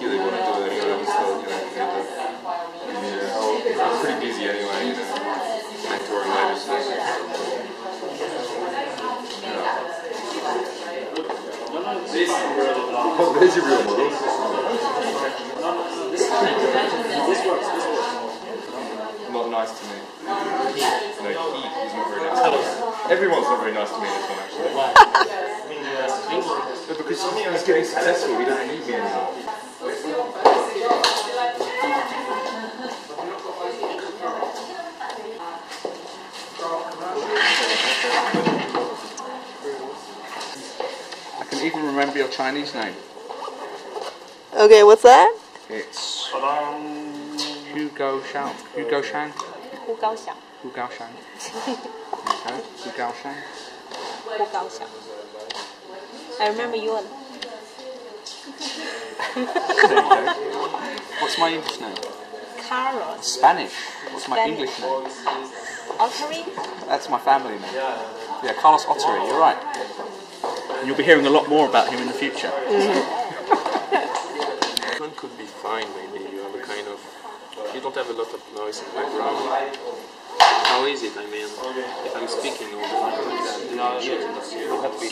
really want to do it anyway. I'm still, you know, get the, yeah, I'm pretty busy anyway, you know, mentoring later, so. Oh, there's your real model. Not nice to me. No, he is not very nice to me. Everyone's not very nice to me in this one, actually. But because he's getting successful, he doesn't need me anymore. I can even remember your Chinese name. Okay, what's that? It's Hugo Shang. Hugo Shang. Hu Gao Shang. Hu Gao Shang. Hu Gao Shang. Hu Gao Shang. I remember you. What's my English name? Carlos. Spanish. What's my Spanish. English name? Ottery. That's my family name. Yeah, Carlos Ottery, you're right. And you'll be hearing a lot more about him in the future. One could be fine, maybe you have a kind of. You don't have a lot of noise in the background. How is it? I mean, if I'm speaking all the time like that, no, you have to be.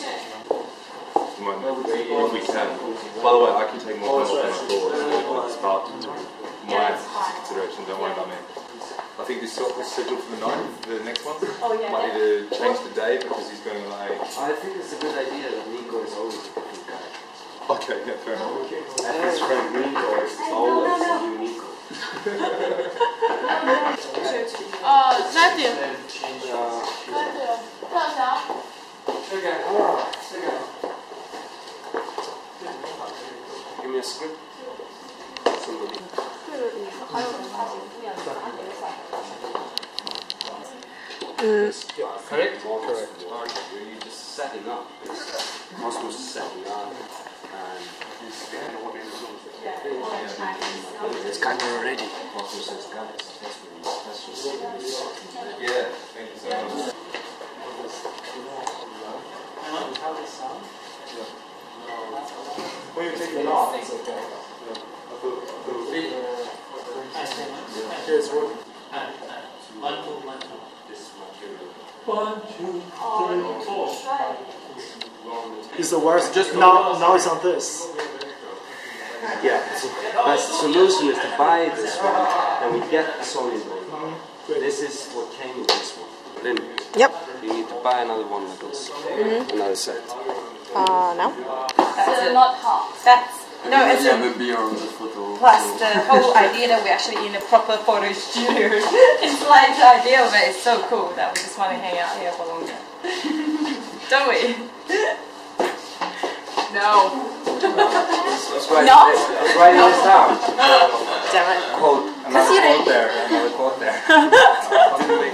If we can. By the way, I can take more time off than I thought. It's about my consideration, don't worry about me. I think this talk was scheduled for the 9th, the next one. Oh, yeah. Might need to change the day because he's going to like. I think it's a good idea that Nico is always. Okay, yeah, fair enough. Okay. And his friend Nico is always no, no, no. Nico. uh, Nadia. Nadia. Nadia. 这个，这个。Give me a script. Somebody. Correct? Correct. You're just setting up. Cosmos is setting up. And It's kind of already. Cosmos says, guys, that's what that's Yeah, thank you so much. When you're taking it off, it's okay. Here's what. It's the worst. Just now, now it's on this. Yeah. So my solution is to buy this one, and we get a solid one. This is what came with this one. Then Yep. you need to buy another one of those. Another set. Uh, no. That's not hot. That's no, it's a, beer on the photo. plus the whole idea that we're actually in a proper photo studio. it's like the idea of it is so cool that we just want to hang out here for longer. Don't we? no. Let's write, No. this, let's write this down. Damn it. Quote. Because you didn't. there, another quote there.